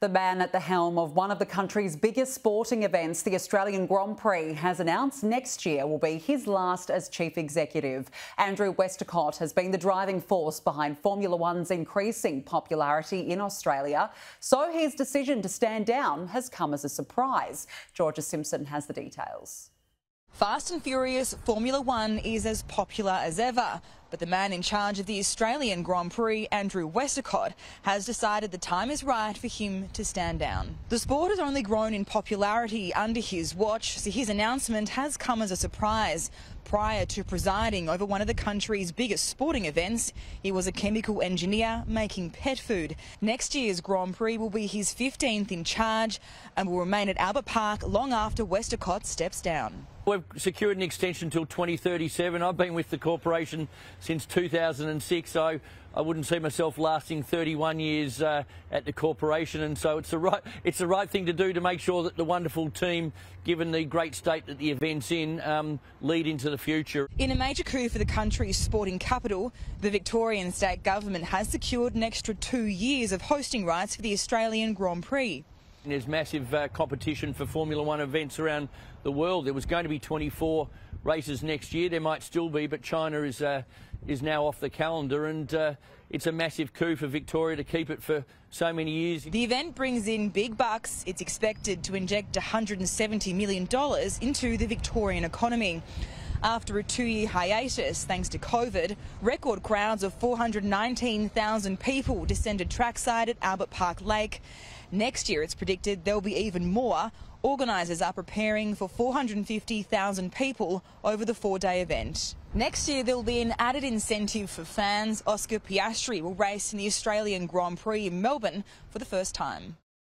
The man at the helm of one of the country's biggest sporting events, the Australian Grand Prix, has announced next year will be his last as chief executive. Andrew Westacott has been the driving force behind Formula One's increasing popularity in Australia. So his decision to stand down has come as a surprise. Georgia Simpson has the details. Fast and Furious Formula One is as popular as ever. But the man in charge of the Australian Grand Prix, Andrew Westacott, has decided the time is right for him to stand down. The sport has only grown in popularity under his watch, so his announcement has come as a surprise. Prior to presiding over one of the country's biggest sporting events, he was a chemical engineer making pet food. Next year's Grand Prix will be his 15th in charge and will remain at Albert Park long after Westacott steps down. We've secured an extension until 2037. I've been with the corporation since 2006, so I wouldn't see myself lasting 31 years uh, at the corporation, and so it's the right it's the right thing to do to make sure that the wonderful team, given the great state that the event's in, um, lead into the future. In a major coup for the country's sporting capital, the Victorian state government has secured an extra two years of hosting rights for the Australian Grand Prix. There's massive uh, competition for Formula One events around the world. There was going to be 24 races next year. There might still be, but China is uh, is now off the calendar, and uh, it's a massive coup for Victoria to keep it for so many years. The event brings in big bucks. It's expected to inject $170 million into the Victorian economy. After a two year hiatus thanks to COVID, record crowds of 419,000 people descended trackside at Albert Park Lake. Next year, it's predicted there'll be even more. Organisers are preparing for 450,000 people over the four day event. Next year, there'll be an added incentive for fans. Oscar Piastri will race in the Australian Grand Prix in Melbourne for the first time.